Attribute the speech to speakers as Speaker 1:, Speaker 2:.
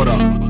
Speaker 1: order.